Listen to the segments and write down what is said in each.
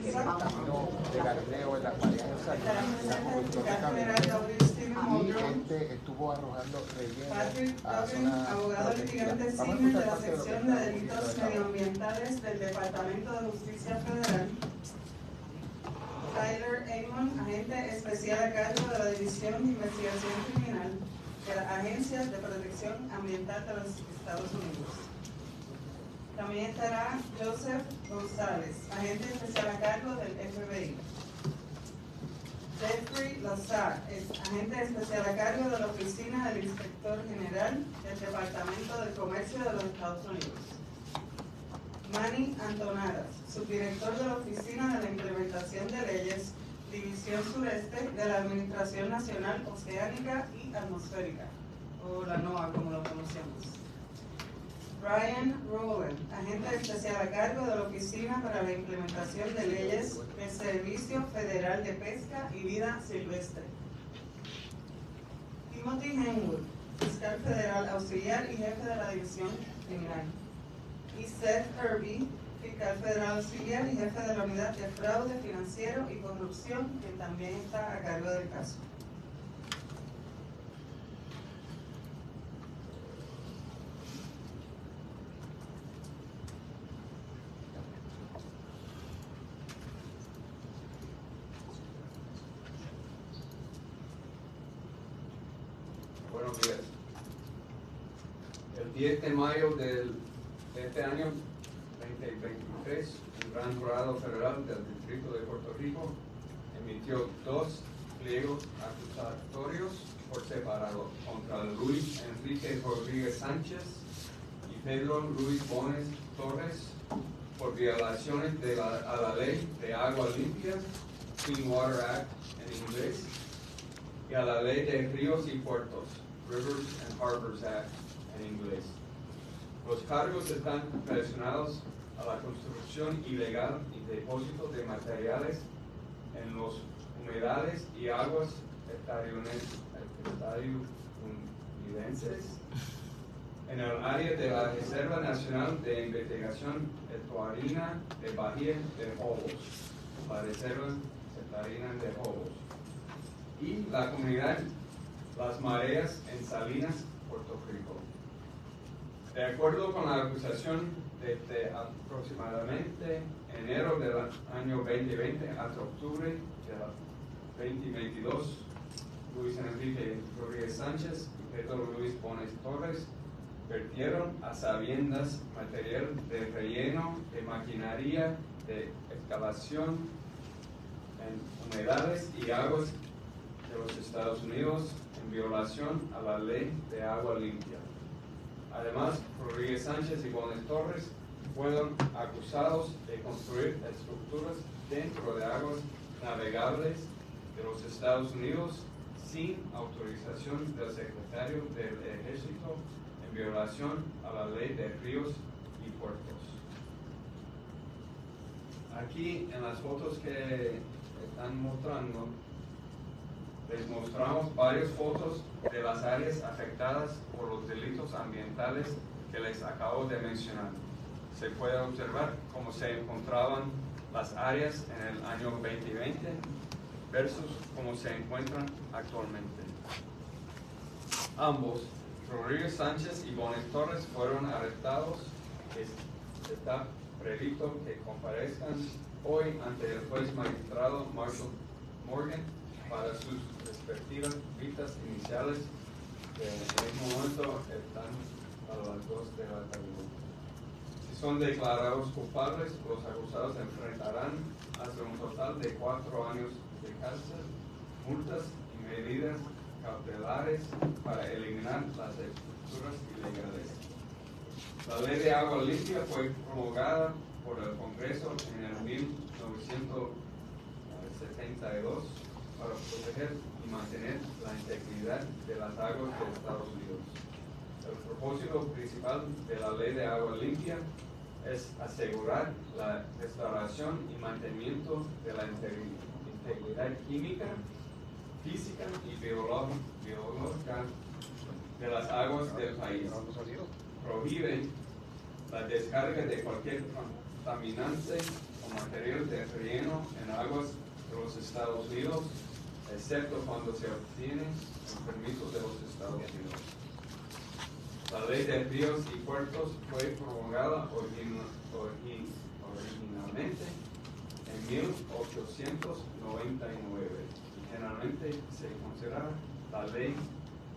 de Galileo en en la convención de camino, y este estuvo arrojando la abogado litigante senior de la sección de delitos medioambientales del Departamento de Justicia Federal. Tyler Amon, agente especial a cargo de la División de Investigación Criminal de las Agencias de Protección Ambiental de los Estados Unidos. También estará Joseph González, agente especial a cargo del FBI. Jeffrey Lazar, es agente especial a cargo de la Oficina del Inspector General del Departamento del Comercio de los Estados Unidos. Manny Antonadas, subdirector de la Oficina de la Implementación de Leyes, División Sureste de la Administración Nacional Oceánica y Atmosférica, o la NOAA como lo conocemos. Brian Rowland, agente especial a cargo de la Oficina para la Implementación de Leyes del Servicio Federal de Pesca y Vida Silvestre. Timothy Henwood, fiscal federal auxiliar y jefe de la División General. Y Seth Kirby, fiscal federal auxiliar y jefe de la Unidad de Fraude Financiero y Corrupción, que también está a cargo del caso. 7 de mayo del, de este año 2023, el Gran Jurado Federal del Distrito de Puerto Rico emitió dos pliegos acusatorios por separado contra Luis Enrique Rodríguez Sánchez y Pedro Luis Bones Torres por violaciones de la, a la ley de agua limpia, Clean Water Act en inglés, y a la ley de ríos y puertos, Rivers and Harbors Act inglés. Los cargos están relacionados a la construcción ilegal y depósito de materiales en los humedales y aguas estadounidenses en el área de la Reserva Nacional de Investigación Estuarina de Bahía de Hobos, la Reserva Estuarina de Hobos y la comunidad Las Mareas en Salinas, Puerto Rico. De acuerdo con la acusación, desde aproximadamente enero del año 2020 hasta octubre del 2022, Luis Enrique Rodríguez Sánchez y Pedro Luis Bones Torres vertieron a sabiendas material de relleno de maquinaria de excavación en humedales y aguas de los Estados Unidos en violación a la ley de agua limpia. Además, Rodríguez Sánchez y Bones Torres fueron acusados de construir estructuras dentro de aguas navegables de los Estados Unidos sin autorización del secretario del Ejército en violación a la ley de ríos y puertos. Aquí en las fotos que están mostrando, les mostramos varias fotos de las áreas afectadas por los delitos ambientales que les acabo de mencionar. Se puede observar cómo se encontraban las áreas en el año 2020 versus cómo se encuentran actualmente. Ambos, Rodríguez Sánchez y Bones Torres, fueron arrestados. Es- Está previsto que comparezcan hoy ante el juez magistrado Marshall Morgan para sus respectivas vistas iniciales que en este momento están a las 2 de la tarde. Si son declarados culpables, los acusados enfrentarán hasta un total de cuatro años de cárcel, multas y medidas cautelares para eliminar las estructuras ilegales. La ley de agua limpia fue promulgada por el Congreso en el 1972 para proteger y mantener la integridad de las aguas de Estados Unidos. El propósito principal de la ley de agua limpia es asegurar la restauración y mantenimiento de la integri- integridad química, física y bioló- biológica de las aguas del país. Prohíbe la descarga de cualquier contaminante o material de relleno en aguas de los Estados Unidos, excepto cuando se obtiene el permiso de los Estados Unidos. La ley de ríos y puertos fue promulgada origin- origin- originalmente en 1899 y generalmente se considera la ley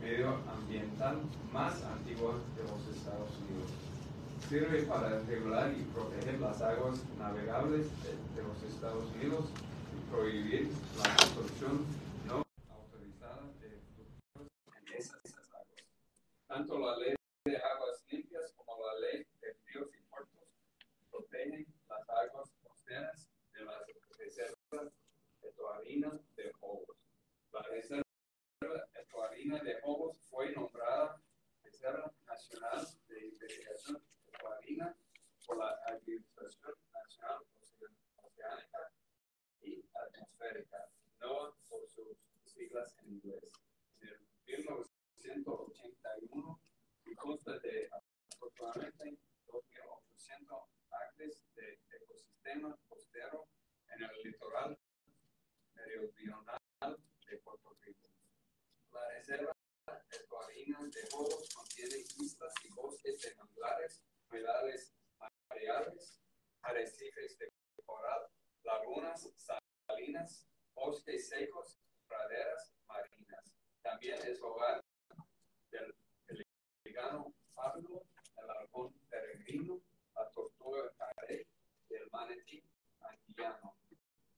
medioambiental más antigua de los Estados Unidos. Sirve para regular y proteger las aguas navegables de, de los Estados Unidos y prohibir la construcción Tanto la ley de aguas limpias como la ley de ríos y puertos protegen las aguas costeras de las reservas de Toarina de Jobos. La reserva de Toarina de Jobos fue nombrada Reserva Nacional de Investigación de Toarina por la Administración Nacional Oceánica y Atmosférica, no por sus siglas en inglés. 181 y consta de aproximadamente 2.800 acres de ecosistema costero en el litoral meridional de Puerto Rico. La reserva estuarina de Bobos contiene islas y bosques de manglares, humedales mareales, arrecifes de coral, lagunas, salinas, bosques secos, praderas marinas. También es hogar pelicano pablo, el argón peregrino, la tortuga carey y el manatí antillano,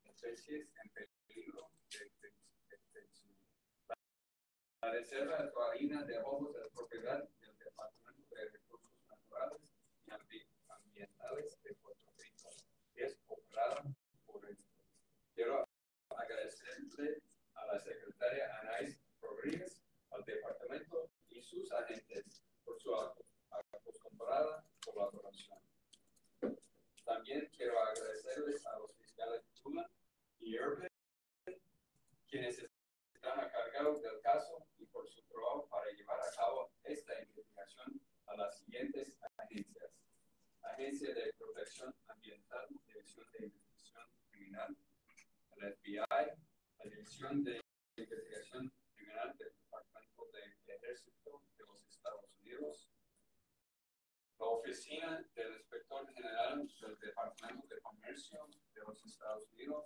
especies en peligro de extinción. La reserva estuarina de Ojos es propiedad del Departamento de Recursos Naturales y Ambi- Ambientales de Puerto Rico y es operada por el. Quiero agradecerle a la secretaria Anais Rodríguez, al departamento y sus agentes por su ac- acostumbrada colaboración. También quiero agradecerles a los fiscales Tula y Irving, quienes están a cargo del caso y por su trabajo para llevar a cabo esta investigación a las siguientes agencias. Agencia de Protección Ambiental, División de Investigación Criminal, el FBI, la División de Investigación Criminal del Departamento de Ejército Estados Unidos, la Oficina del Inspector General del Departamento de Comercio de los Estados Unidos,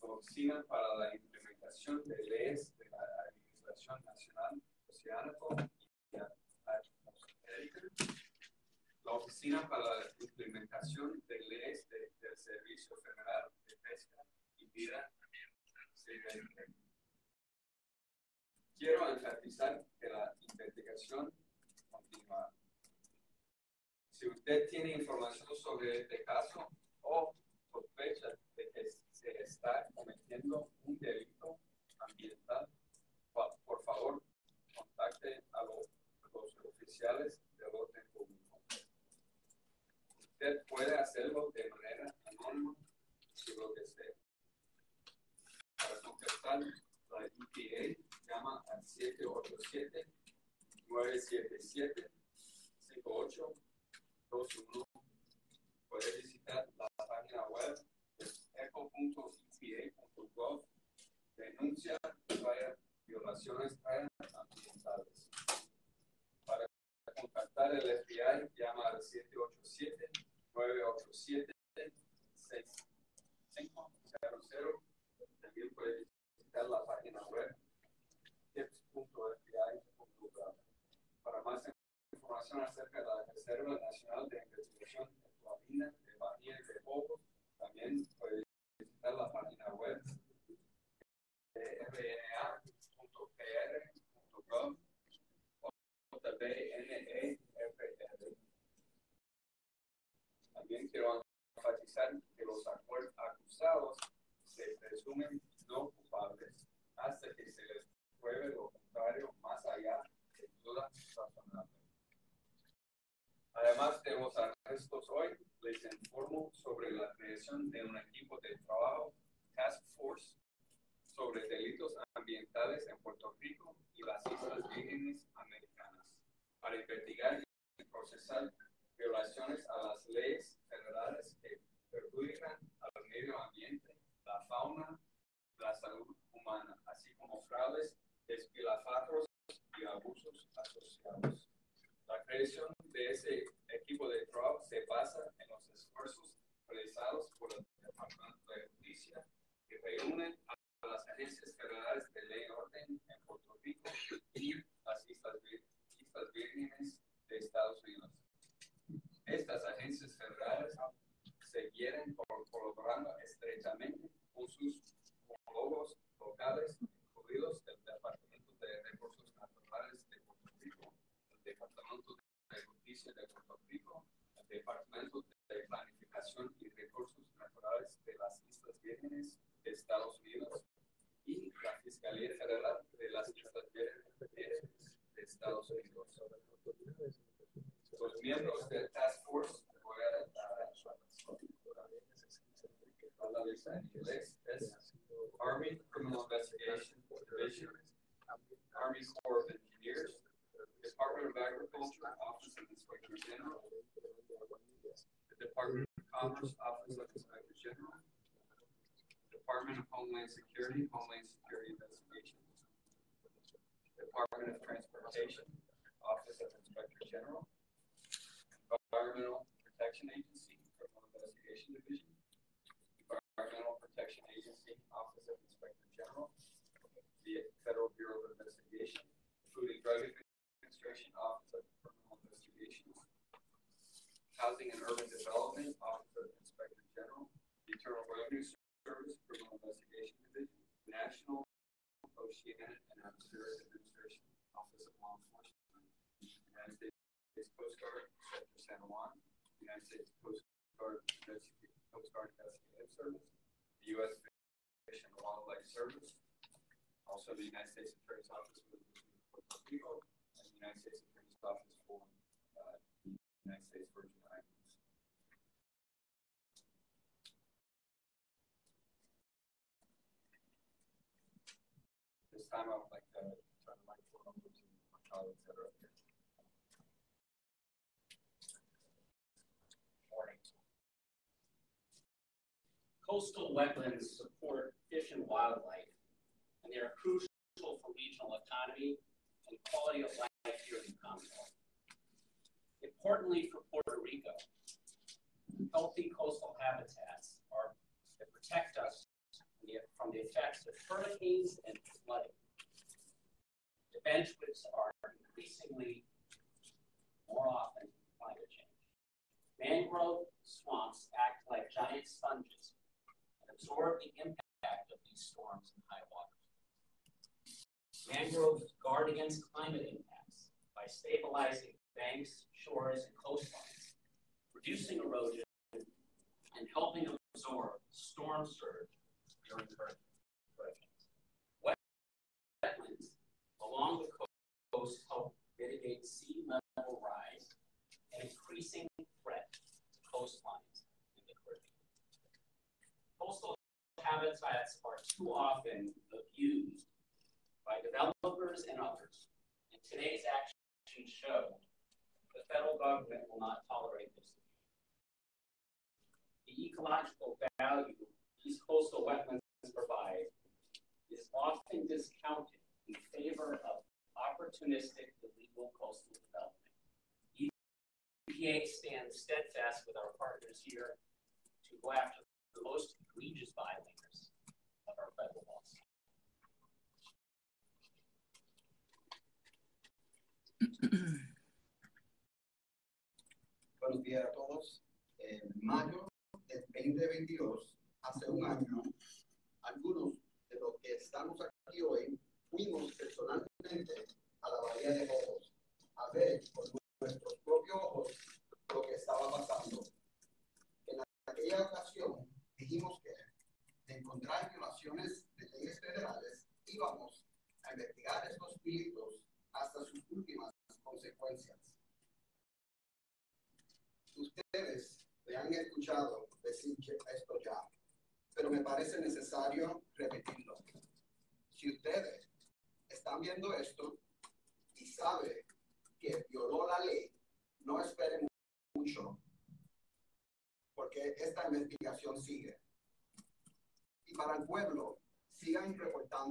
la Oficina para la Implementación de Leyes de la Administración Nacional Atmosférica, la Oficina para la Implementación de Leyes de- del Servicio Federal de Pesca y Vida. Quiero enfatizar que la investigación continúa. Si usted tiene información sobre este caso o sospecha de que se está cometiendo un delito ambiental, por favor, contacte a los, los oficiales del orden público. Usted puede hacerlo de manera anónima si lo desea. Para contactar la EPA, llama al 787-977-5821. Puede visitar la página web de eco.epa.gov. Denuncia violaciones ambientales. Para contactar el FBI, llama al 787-987-6500. También puede visitar la página web Reserva Nacional de Housing and Urban Development, Office of Inspector General, Internal Revenue Service, Criminal Investigation Division, National Oceanic and Atmospheric Administration, Office of Law Enforcement, United States Coast Guard, Sector San Juan, United States Coast Guard, Coast Guard Investigative Service, the U.S. Fish and Wildlife Service, also the United States Attorney's Office for Puerto Rico, and the United States Attorney's Office for uh, the United States Virgin Islands. This time I would like uh, to turn the microphone over to my colleagues that are up here. Morning. Coastal wetlands support fish and wildlife, and they are crucial for regional economy and quality of life here in the Commonwealth. Importantly for Puerto Rico, healthy coastal habitats are that protect us from the effects of hurricanes and flooding. Events which are increasingly more often climate change. Mangrove swamps act like giant sponges and absorb the impact of these storms and high waters. Mangroves guard against climate impacts by stabilizing banks, shores, and coastlines, reducing erosion, and helping absorb storm surge during hurricanes. Wet- Wetlands along the coast help mitigate sea level rise and increasing threat to coastlines in the Caribbean. Coastal habitats are too often abused by developers and others, and today's actions show the federal government will not tolerate this. The ecological value these coastal wetlands provide is often discounted in favor of opportunistic illegal coastal development. EPA stands steadfast with our partners here to go after the most egregious violators of our federal laws. Buenos días a todos. En mayo del 2022, hace un año, algunos de los que estamos aquí hoy fuimos personalmente a la Bahía de Ojos a ver con nuestros propios ojos lo que estaba pasando. En aquella ocasión dijimos que de encontrar violaciones de leyes federales íbamos a investigar estos delitos hasta sus últimas consecuencias. Ustedes me han escuchado decir esto ya, pero me parece necesario repetirlo. Si ustedes están viendo esto y saben que violó la ley, no esperen mucho, porque esta investigación sigue. Y para el pueblo, sigan reportando.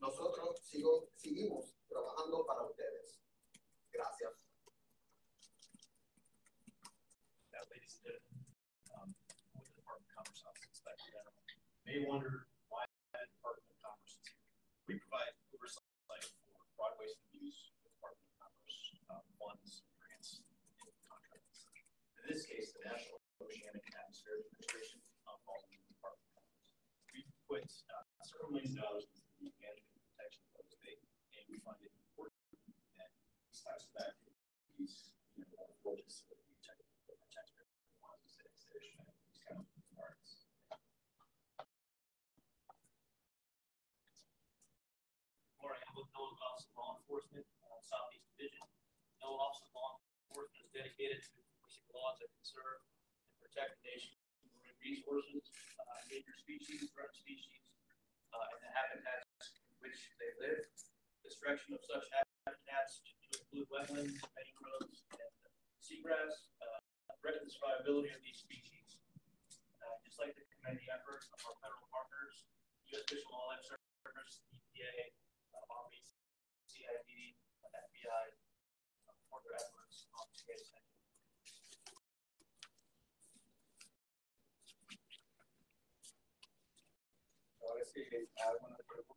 Nosotros sigo, seguimos trabajando para ustedes. Gracias. May wonder why the Department of Commerce. We provide National Oceanic and Atmospheric Administration, Department of Commerce. We put, uh, several million dollars into the management and protection of those data, and we find it important that these types of activities, you know, are check the these kind of parts. Office of Law Enforcement, Southeast Division. Noah Office of Law Enforcement is dedicated to laws that conserve and protect the nation's marine resources, uh, endangered species, threatened species, uh, and the habitats in which they live. Destruction of such habitats to include wetlands, mangroves, and seagrass, uh, threaten the survivability of these species. Uh, just like to commend the efforts of our federal partners, U.S. Fish and Wildlife Service, EPA, uh, Army, CID, FBI, uh, for their efforts on this Sí, algunas preguntas.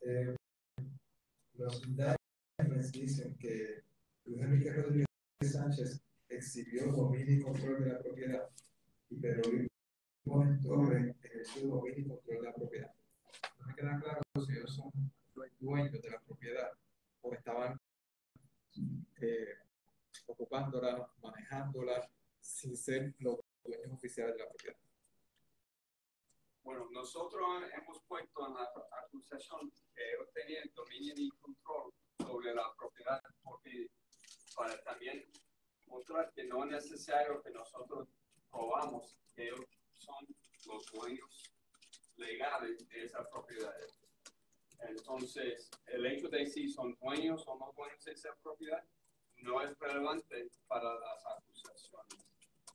Eh, los indictments dicen que Luis Enrique Rodríguez Sánchez exhibió dominio y control de la propiedad y Pedro Luis Torres ejerció dominio y control de la propiedad. No me queda claro si ellos son dueños de la propiedad o estaban eh, ocupándola, manejándola sin ser los dueños oficiales de la propiedad. Bueno, nosotros hemos puesto en la acusación que ellos tenían dominio y control sobre la propiedad porque para también mostrar que no es necesario que nosotros probamos que ellos son los dueños legales de esa propiedad. Entonces, el hecho de si son dueños o no dueños de esa propiedad no es relevante para las acusaciones.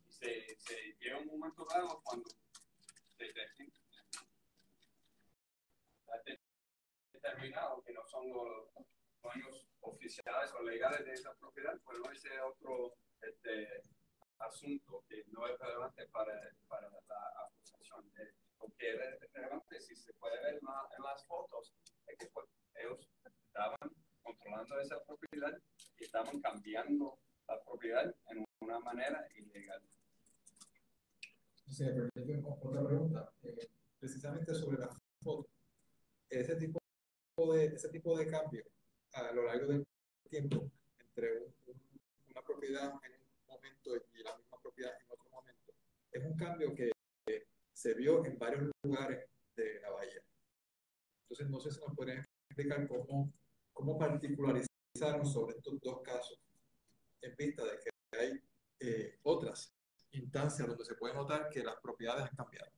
Se, se llega un momento dado cuando se determinado que no son los dueños oficiales o legales de esa propiedad, pues no ese otro este, asunto que no es relevante para, para la acusación. Lo que es relevante, si se puede ver en, en las fotos, es que pues, ellos estaban controlando esa propiedad y estaban cambiando la propiedad en una manera ilegal. Permite otra pregunta, eh, precisamente sobre la foto, ese tipo de, ese tipo de cambio a lo largo del tiempo entre un- un- una propiedad en un momento y la misma propiedad en otro momento, es un cambio que eh, se vio en varios lugares de la bahía. Entonces, no sé si nos pueden explicar cómo, cómo sobre estos dos casos en vista de que hay eh, otras instancias donde se puede notar que las propiedades han cambiado.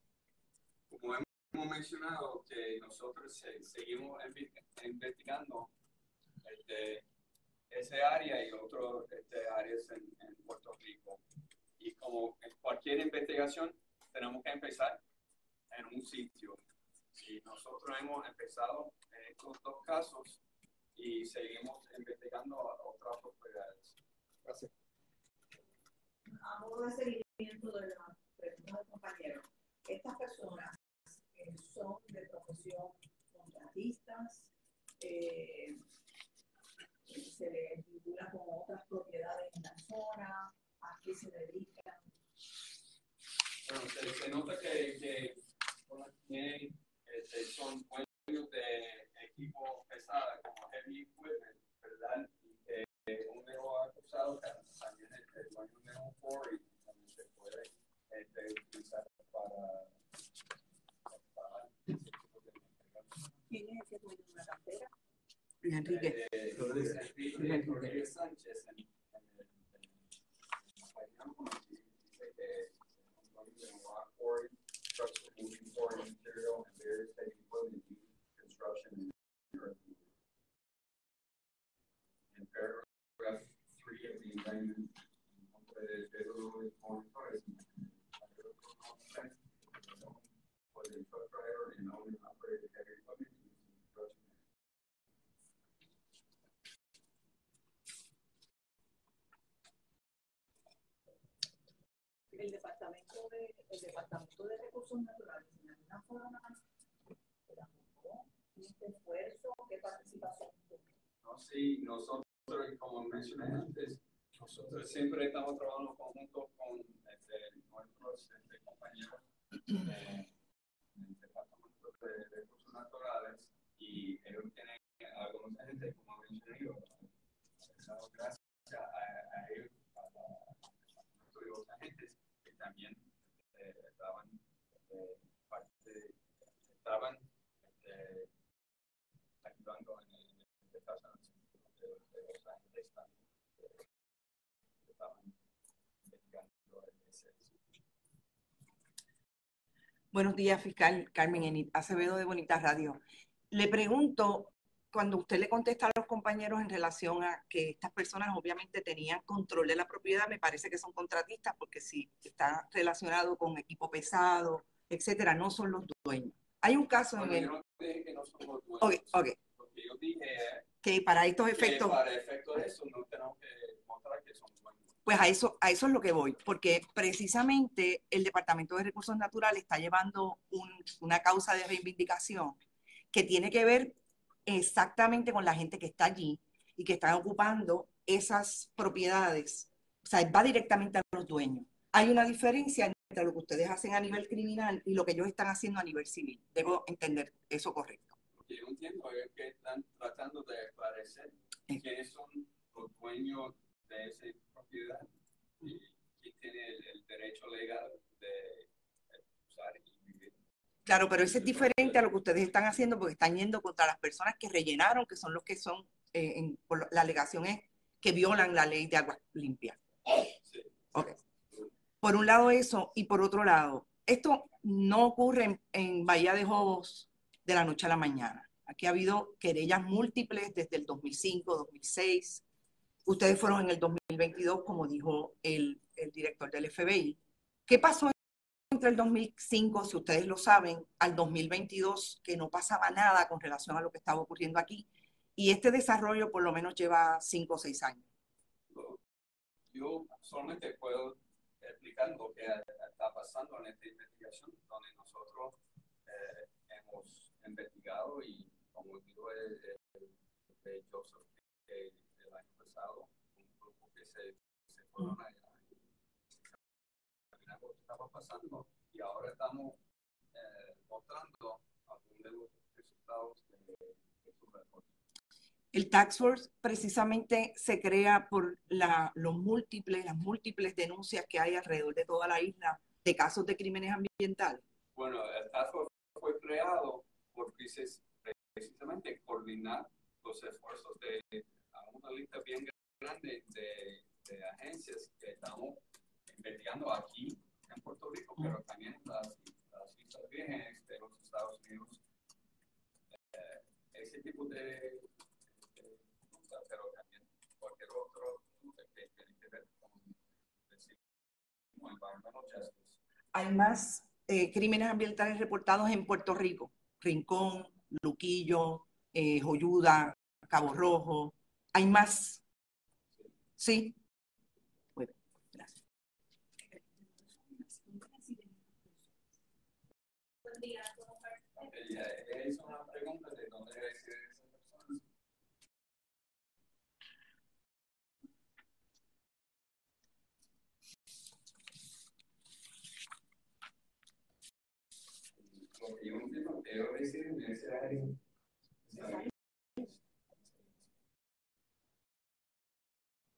como hemos mencionado, que nosotros se- seguimos inve- investigando este, ese área y otras este, áreas en, en Puerto Rico. Y como en cualquier investigación, tenemos que empezar en un sitio. Y nosotros hemos empezado en estos dos casos y seguimos investigando otras propiedades. Gracias. a modo de seguimiento de la pregunta del compañero, estas personas eh, son de profesión contratistas, eh, se les vincula con otras propiedades en la zona, a qué se dedican. Bueno, se, se nota que, que tienen, este, son dueños de equipo pesada como heavy equipment, ¿verdad? Y que un nuevo acusado que también es el dueño de un Ford y también se puede este, utilizar para, para ese tipo de material. ¿Quién es el que dueño de una cartera? Enrique. Eh, Rodríguez. Enrique Rodríguez Sánchez en, en el en la página uno, dice que es un dueño de un rock quarry, structural moving quarry material, and various heavy equipment used in construction and earth movement. Raymond, en nombre de Pedro de Monitores, for the truck driver and owner and operator heavy equipment using construction El departamento de, el departamento de naturales, en alguna forma, en este esfuerzo, qué participación? No, sí, nosotros, como mencioné antes, nosotros siempre estamos trabajando conjunto con este, nuestros este, compañeros eh, en el Departamento de Recursos Naturales y ellos tienen algunos agentes, como mencioné yo, gracias a, a ellos, a, a los agentes que también eh, eh, parte, estaban este, ayudando en el, Buenos días, fiscal Carmen Enid Acevedo de Bonita Radio. Le pregunto, cuando usted le contesta a los compañeros en relación a que estas personas obviamente tenían control de la propiedad, me parece que son contratistas porque si está relacionado con equipo pesado, etcétera, no son los dueños. Hay un caso en Bueno, el yo no dije que no somos dueños. Ok, ok. Lo que yo dije es que para estos que efectos, para efectos de eso no tenemos que mostrar que somos dueños. pues a eso, a eso es lo que voy, porque precisamente el Departamento de Recursos Naturales está llevando un- una causa de reivindicación que tiene que ver exactamente con la gente que está allí y que están ocupando esas propiedades. O sea, va directamente a los dueños. Hay una diferencia lo que ustedes hacen a nivel criminal y lo que ellos están haciendo a nivel civil. Debo entender eso correcto. Lo que yo entiendo es que están tratando de Sí. quiénes son los dueños de esa propiedad y quién tiene el, el derecho legal de eh, usar y vivir. Claro, pero eso es diferente a lo que ustedes están haciendo porque están yendo contra las personas que rellenaron, que son los que son, eh, en- por lo- la alegación es que violan la ley de aguas limpias. Sí. Ok. Por un lado eso, y por otro lado, esto no ocurre en, Bahía de Jobos de la noche a la mañana. Aquí ha habido querellas múltiples desde el 2005, 2006. Ustedes fueron en el 2022, como dijo el, director del FBI. ¿Qué pasó entre el 2005, si ustedes lo saben, al 2022, que no pasaba nada con relación a lo que estaba ocurriendo aquí? Y este desarrollo por lo menos lleva cinco o seis años. Yo solamente puedo explicar lo que está pasando en esta investigación, donde nosotros eh, hemos investigado y, como dijo el, el- el Joseph, el año pasado, un grupo que se, se fueron allá y examinaron lo que estaba pasando y ahora estamos eh, mostrando algunos de los resultados de, de su reporte. El Tax Force precisamente se crea por la, los múltiples, las múltiples denuncias que hay alrededor de toda la isla de casos de crímenes ambientales. Bueno, el Task Force fue creado por precis- precisamente coordinar los esfuerzos de una lista bien grande de, de agencias que estamos investigando aquí en Puerto Rico, pero también en las, las Islas Vírgenes de los Estados Unidos. Eh, ese tipo de, pero también cualquier otro que tiene que ver con. Hay más eh, crímenes ambientales reportados en Puerto Rico, Rincón, Luquillo, eh, Joyuda, Cabo Rojo. Hay más. Sí. Muy bien, gracias. Buen día, ¿cómo estás? Ok, ya, es una pregunta de dónde reside esa persona. Lo que yo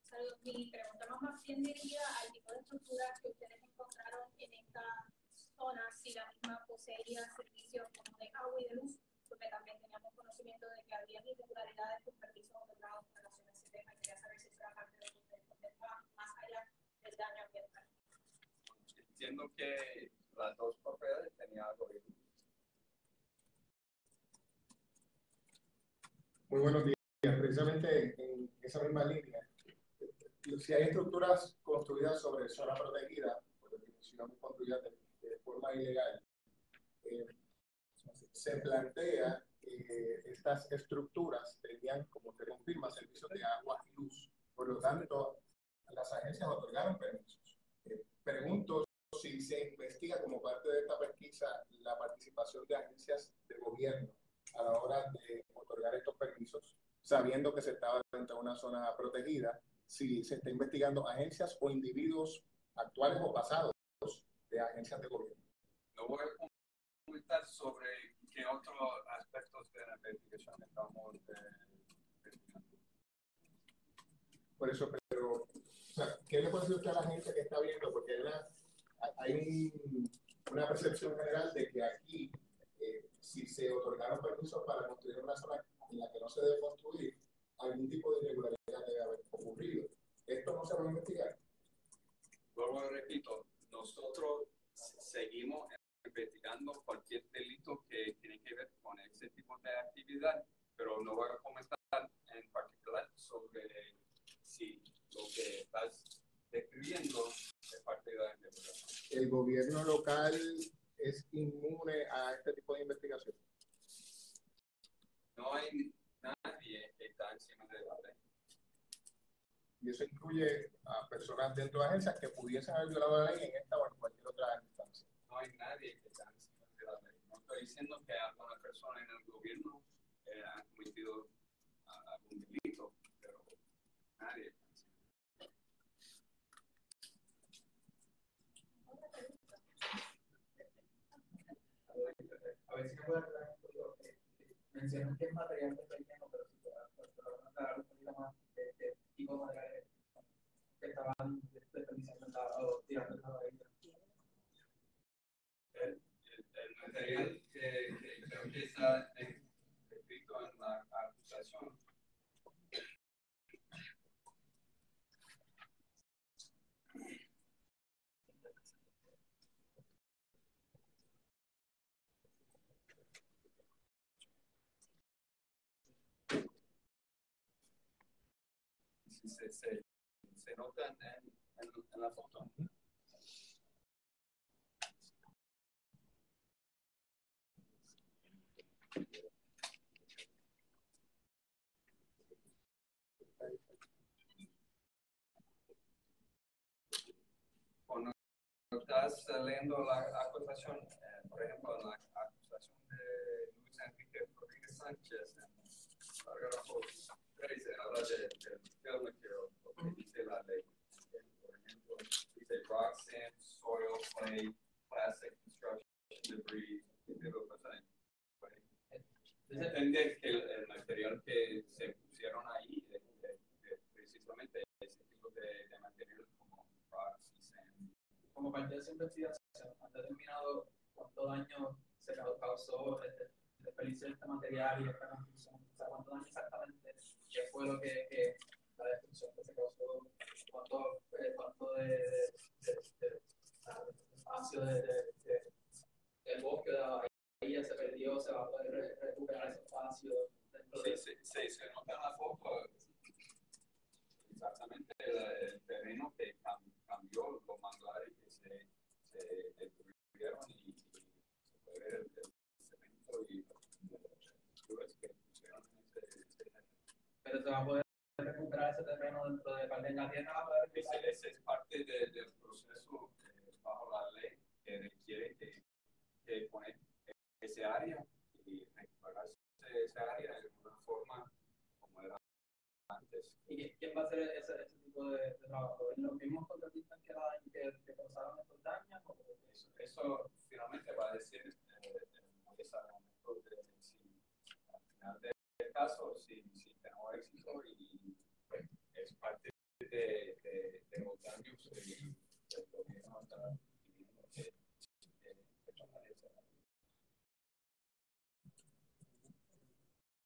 Saludos. Mi pregunta más bien dirigida al tipo de estructuras que ustedes encontraron en esta zona, si la misma poseía servicios como de agua y de luz, porque también teníamos conocimiento de que había irregularidades con permisos otorgados en relación a ese tema y quería saber si eso era parte de lo que ustedes contestaban, más allá del daño ambiental. Entiendo que las dos propiedades tenían algo de luz. Muy buenos días. Precisamente en esa misma línea, si hay estructuras construidas sobre zona protegida, por definición construidas de, de forma ilegal, eh, se plantea que estas estructuras tenían, como se confirma, servicios de agua y luz. Por lo tanto, las agencias otorgaron permisos. Eh, pregunto si se investiga como parte de esta pesquisa la participación de agencias de gobierno a la hora de otorgar estos permisos, sabiendo que se estaba dentro de una zona protegida, si se está investigando agencias o individuos actuales o pasados de agencias de gobierno. No voy a comentar sobre qué otros aspectos de la investigación estamos eh, investigando. Por eso, pero, o sea, ¿qué le puede decir usted a la gente que está viendo? Porque hay una, hay un, una percepción general de que aquí, eh, si se otorgaron permisos para construir una zona en la que no se debe construir, algún tipo de irregularidad debe haber ocurrido. ¿Esto no se va a investigar? Vuelvo y repito, nosotros seguimos investigando cualquier delito que tiene que ver con ese tipo de actividad, pero no voy a comentar en particular sobre si lo que estás describiendo es parte de la investigación. ¿El gobierno local es inmune a este tipo de investigación? No hay nadie que está encima de la ley. Y eso incluye a dentro de agencias que pudiesen haber violado la ley esta o en cualquier otra instancia. No hay nadie que está encima de la ley. No estoy diciendo que alguna persona en el gobierno eh, ha cometido ah, algún delito, pero nadie está encima. A ver si me puede aclarar un poquito. eh, eh, Mencionas que es material de relleno, pero si puede aclarar un poquito más de, de tipo de materiales que estaban desperdiciando en la- o tirando en la bahía. El, el, el material que, que creo que está en- escrito en la acusación si se, se, se notan en, en, en la foto. Cuando estás leyendo la acusación, eh, por ejemplo, la acusación de Luis Enrique Rodríguez Sánchez en parágrafo 13 habla de, del filme que lo que dice la ley. Por ejemplo, dice rock, sand, soil, clay, plastic, construction debris, Depende que el, el material que se pusieron ahí, de, de- de precisamente ese tipo de, de material como rocks y sand. Como parte de esa investigación, ¿han determinado cuánto daño se cau- causó el el desperdicio de este material y esta construcción? O sea, cuánto daño exactamente, qué fue lo que la destrucción que se causó, cuánto, eh, cuánto de, de, de- de- ah, espacio de, de, de- del bosque de la bahía se perdió, se va a poder re- recuperar ese espacio dentro Sí, de sí, sí, se nota en la foto exactamente el, el terreno que cam- cambió, los manglares que se, se destruyeron y, y se puede ver el, el cemento y los estructuras que pusieron en ese, ese pero se va a poder recuperar ese terreno dentro de parte de la tierra, va a poder Ese, ese es parte de- del proceso eh, bajo la ley que requiere que, que poner ese área y recuperar ese, ese área de una forma como era antes. ¿Y quién- quién va a hacer ese, ese tipo de, de trabajo? ¿Los mismos contratistas que, la- que, que causaron estos daños? o- Eso, eso finalmente va a decir eh, el juez al momento de si al final del caso si, si tenemos éxito y pues, es parte de, de, de los daños que el gobierno está pidiendo que, que, que permanezca.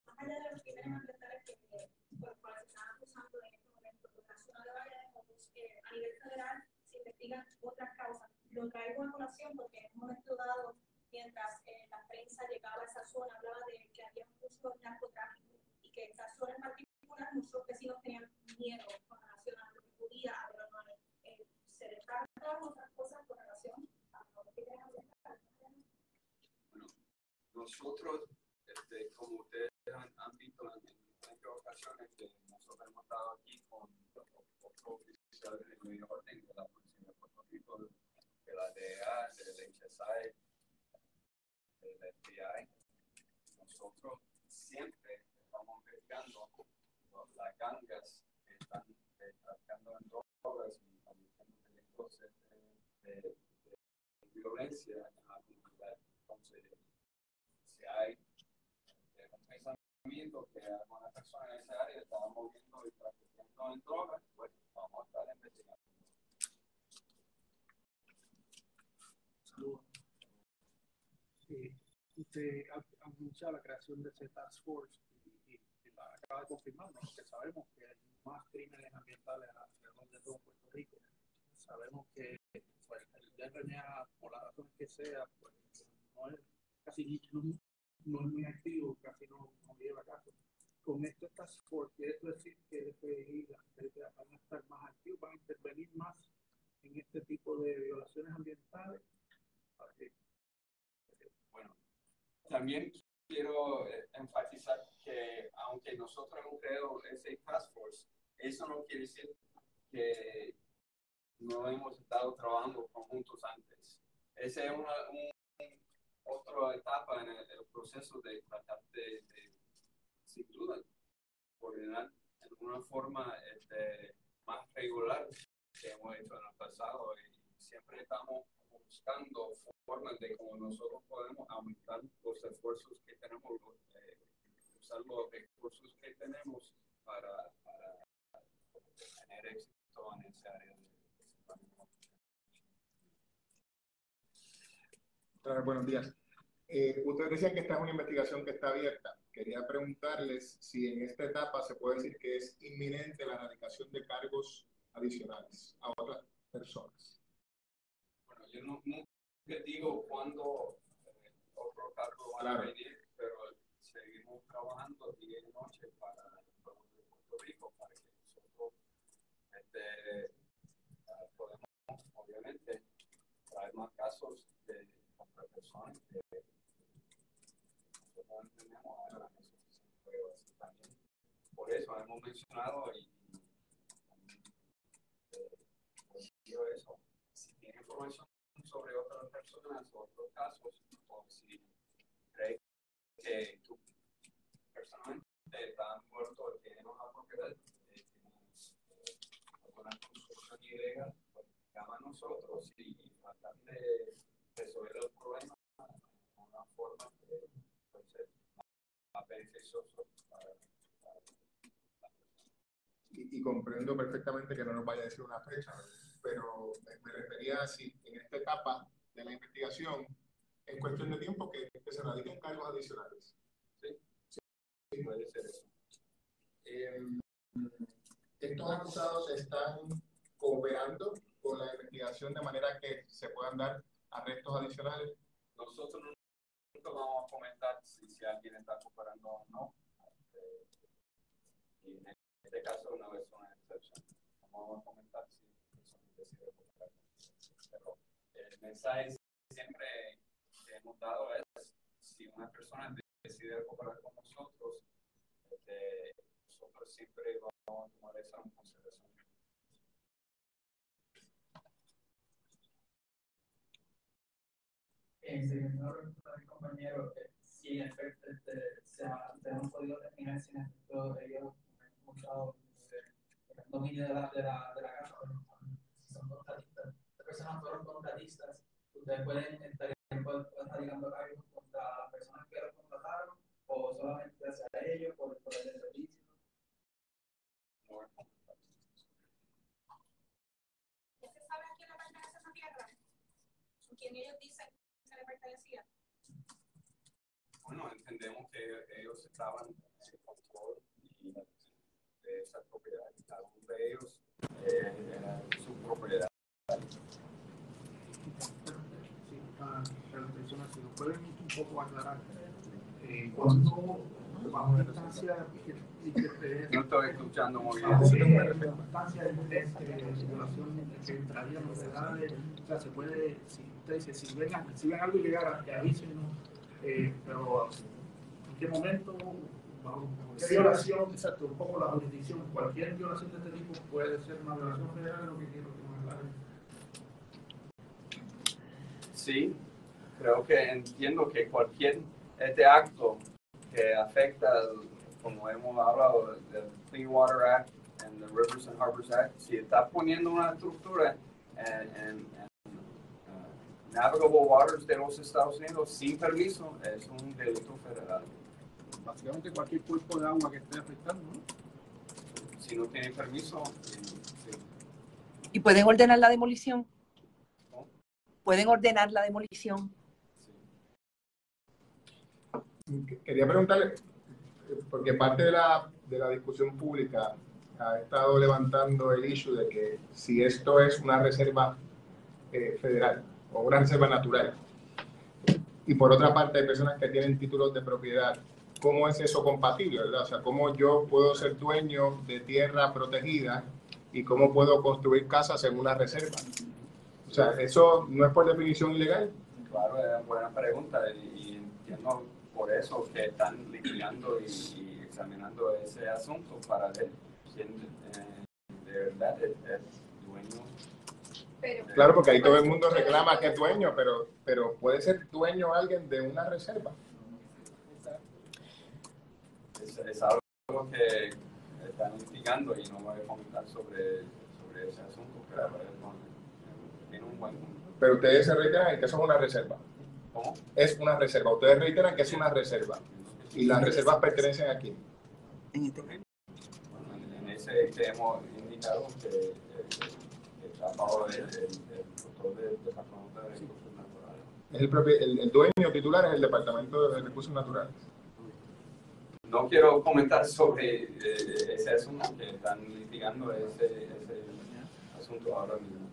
Más allá de los crímenes ambientales que, que, por por los que están acusando en este momento, por la zona de Valle de Jocos, eh, a nivel federal se investigan otras causas. Lo colación porque en un momento dado, mientras eh, la prensa llegaba a esa zona, hablaba de que había mucho narcotráfico y que esta zona en particular muchos vecinos tenían miedo con relación a lo que podía encontraron otras cosas con relación a los crímenes ambientales. Nosotros, este, como ustedes han, han visto en, en muchas ocasiones, que nosotros hemos estado aquí con otros oficiales de medio orden de la Policía de Puerto Rico, de la DEA, del HSI, del FBI. Nosotros siempre estamos investigando las gangas que están traficando en drogas y cometiendo delitos de, de, violencia en la comunidad. Entonces, si hay un pensamiento que alguna persona en esa área está moviendo y traficando en drogas, pues vamos a estar investigando. Saludos. Sí, usted ha- anuncia la creación de ese task force y, y- y la acaba de confirmarnos que sabemos que hay más crímenes ambientales alrededor de todo Puerto Rico. Sabemos que pues, el DRNA, por las razones que sea, pues no es casi no, no es muy activo, casi no, no lleva caso. Con esto task force, quiere decir que el FBI van a estar más activos, van a intervenir más en este tipo de violaciones ambientales Bueno, también quiero eh, enfatizar que aunque nosotros hemos creado ese task force, eso no quiere decir que no hemos estado trabajando conjuntos antes. Esa es una un- otra etapa en el, el proceso de tratar de, de, sin duda, coordinar en una forma este, más regular que hemos hecho en el pasado y siempre estamos buscando formas de cómo nosotros podemos aumentar los esfuerzos que tenemos, los, eh, usar los recursos que tenemos para, para tener éxito en esa área de vez, buenos días. Eh, ustedes decían que esta es una investigación que está abierta. Quería preguntarles si en esta etapa se puede decir que es inminente la erradicación de cargos adicionales a otras personas. Bueno, yo no, digo cuándo eh, otro cargo van a venir, pero seguimos trabajando día y noche para el pueblo de Puerto Rico, para que nosotros este, ah, podamos, obviamente, traer más casos de contra personas que nosotros entendemos a la suficiente pruebas. También por eso hemos mencionado y, y también, eh, pues, eso, si tiene información sobre otras personas o otros casos, o si cree que tú personalmente estás muerto, nosotros y comprendo perfectamente que no nos vaya a decir una fecha, pero me, me refería a si en esta etapa de la investigación es cuestión de tiempo que, que se radiquen cargos adicionales. Sí, puede ser eso. Eh, estos acusados están cooperando con la investigación de manera que se puedan dar arrestos adicionales. Nosotros no- nunca vamos a comentar si, si alguien está cooperando o no. Este, y en este caso no es una excepción. No vamos a comentar si la persona decide cooperar. Pero el mensaje siempre hemos dado es si una persona decide cooperar con nosotros, este, nosotros siempre vamos a tomar esa consideración. Pregunta del compañero, eh, si en efecto este, se, ha, se han podido determinar si en efecto ellos han mostrado eh, el dominio de la, de la, de la casa, si son personas fueron contratistas, ustedes pueden estar radicando cargos contra las personas que los contrataron o solamente hacia ellos por, por el servicio. ¿Ya se sabe a quién le pertenece esa tierra? ¿A quién ellos dicen que le pertenecía? Bueno, entendemos que ellos estaban en control y de esa propiedad. Cada uno de ellos eh, era su propiedad. Sí, ah, pero pueden un poco aclarar, eh, cuando bajo la instancia que No estoy escuchando muy bien. Circunstancias de de violación que entrarían los edades, o sea, se puede, si usted dice, si ven, si ven algo ilegal, que avísenos, eh, pero en qué momento, bajo qué violación, exacto, un poco la jurisdicción, cualquier violación de este tipo puede ser una violación federal, lo que quiero que nos aclaren. Sí, creo que entiendo que cualquier este acto que afecta, como hemos hablado, del Clean Water Act and the Rivers and Harbors Act, si está poniendo una estructura en, en- en, uh, navigable waters de los Estados Unidos sin permiso, es un delito federal. Básicamente cualquier cuerpo de agua que esté afectando, ¿no? Si no tiene permiso, sí. ¿Y pueden ordenar la demolición? ¿Pueden ordenar la demolición? Quería preguntarle, porque parte de la, de la discusión pública ha estado levantando el issue de que si esto es una reserva eh, federal o una reserva natural, y por otra parte hay personas que tienen títulos de propiedad, ¿cómo es eso compatible? O sea, ¿cómo yo puedo ser dueño de tierra protegida y cómo puedo construir casas en una reserva? O sea, ¿eso no es por definición ilegal? Claro, es buena pregunta y entiendo por eso que están litigando y, y examinando ese asunto para ver quién eh, de verdad es, es dueño. de- Claro, porque ahí todo el mundo reclama que es dueño, pero, pero puede ser dueño alguien de una reserva. Es, es algo que están litigando y no voy a comentar sobre, sobre ese asunto, pero tiene un buen punto. Pero ustedes se reiteran en que eso es una reserva. ¿Cómo? Es una reserva. Ustedes reiteran que es una reserva. Y las reservas pertenecen a quién. En ese que hemos indicado que, que- que está a favor del control del Departamento de Recursos Naturales. Es el, propio, el, el dueño titular es el Departamento de Recursos Naturales. No quiero comentar sobre eh, ese asunto que están litigando ese, ese asunto ahora mismo.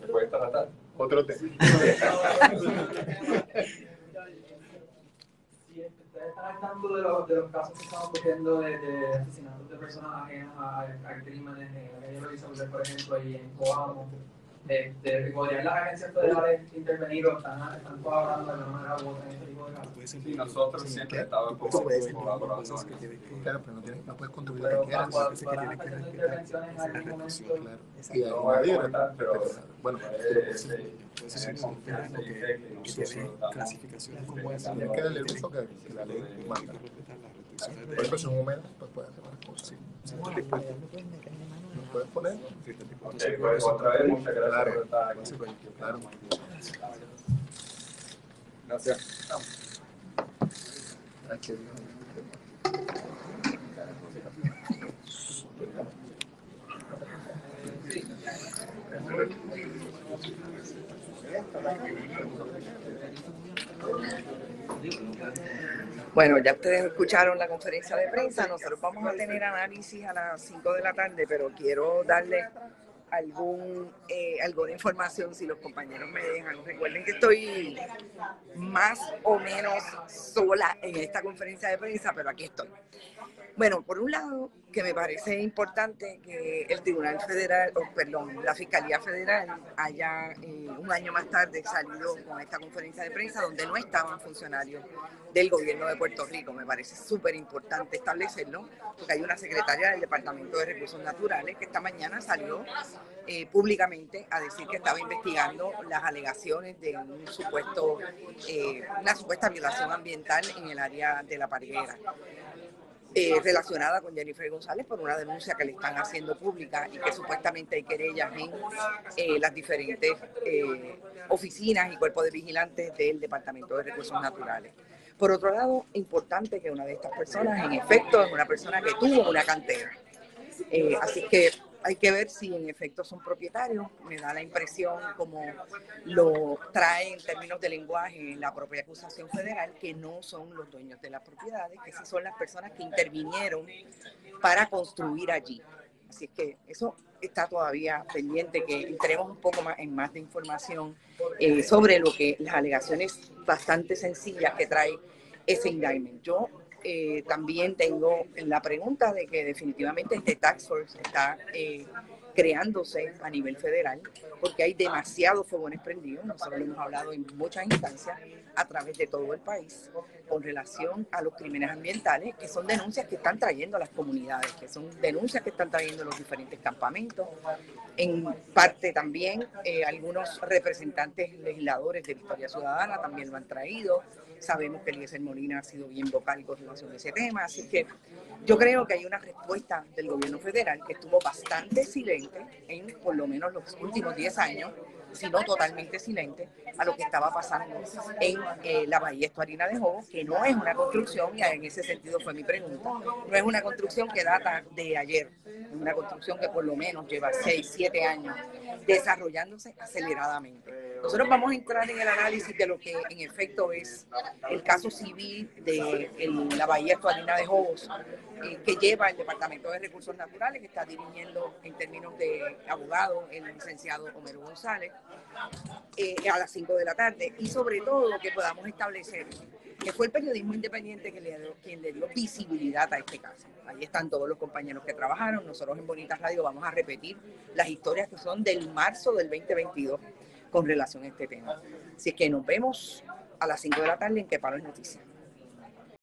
¿Se puede? Otro tema. Si ustedes están al tanto de los, casos que estamos ocurriendo de, asesinatos de personas ajenas a, a crímenes en la calle por ejemplo, y en Coamo, este, ¿podrían las agencias federales intervenir o están, están colaborando de alguna manera u otra en este tipo de casos? Sí, nosotros siempre estamos colaborando en eso. Claro, pero no, tienes, no puedes construir Pero lo que quieras. Parece que tienes que están haciendo respetar intervenciones en algún momento, Y No ahí voy a nadie comentar, pero Bueno, eh, es confianza y fe que nosotros estamos tienes que darle el uso que, que la ley manda. Por eso son humanos, pues pueden hacer más cosas. ¿Nos puedes poner? Ok, pues otra vez, muchas gracias Claro. por estar aquí. Claro. Gracias. Ay, qué bien. Bueno, ya ustedes escucharon la conferencia de prensa. Nosotros vamos a tener análisis a las 5 de la tarde, pero quiero darle algún, eh, alguna información si los compañeros me dejan. Recuerden que estoy más o menos sola en esta conferencia de prensa, pero aquí estoy. Bueno, por un lado, que me parece importante que el Tribunal Federal, o perdón, la Fiscalía Federal haya eh, un año más tarde salido con esta conferencia de prensa donde no estaban funcionarios del gobierno de Puerto Rico. Me parece súper importante establecerlo, porque hay una secretaria del Departamento de Recursos Naturales que esta mañana salió eh, públicamente a decir que estaba investigando las alegaciones de un supuesto, eh, una supuesta violación ambiental en el área de la parguera eh, relacionada con Jennifer González por una denuncia que le están haciendo pública y que supuestamente hay querellas en eh, las diferentes eh, oficinas y cuerpos de vigilantes del Departamento de Recursos Naturales. Por otro lado, importante que una de estas personas, en efecto, es una persona que tuvo una cantera. Eh, así que hay que ver si en efecto son propietarios. Me da la impresión, como lo trae en términos de lenguaje la propia acusación federal, que no son los dueños de las propiedades, que sí son las personas que intervinieron para construir allí. Así es que eso está todavía pendiente, que entremos un poco más en más de información eh, sobre lo que las alegaciones bastante sencillas que trae ese indictment. Yo eh, también tengo la pregunta de que definitivamente este tax force está eh, creándose a nivel federal, porque hay demasiados fogones prendidos, nosotros lo hemos hablado en muchas instancias a través de todo el país, con relación a los crímenes ambientales, que son denuncias que están trayendo a las comunidades, que son denuncias que están trayendo los diferentes campamentos. En parte también eh, algunos representantes legisladores de Victoria Ciudadana también lo han traído. Sabemos que Eliezer Molina ha sido bien vocal con relación a ese tema, así que yo creo que hay una respuesta del gobierno federal que estuvo bastante silente en por lo menos los últimos 10 años, si no totalmente silente, a lo que estaba pasando en eh, la Bahía Estuarina de Jobos, que no es una construcción, y en ese sentido fue mi pregunta, no es una construcción que data de ayer, es una construcción que por lo menos lleva 6, 7 años desarrollándose aceleradamente. Nosotros vamos a entrar en el análisis de lo que en efecto es el caso civil de la Bahía Estuarina de Jobos, eh, que lleva el Departamento de Recursos Naturales, que está dirigiendo en términos de abogado el licenciado Homero González, eh, a las 5 de la tarde. Y sobre todo que podamos establecer que fue el periodismo independiente que le quien le dio visibilidad a este caso. Ahí están todos los compañeros que trabajaron. Nosotros en Bonitas Radio vamos a repetir las historias que son del marzo del 2022 con relación a este tema. Así es que nos vemos a las 5 de la tarde en Que Palo es Noticia.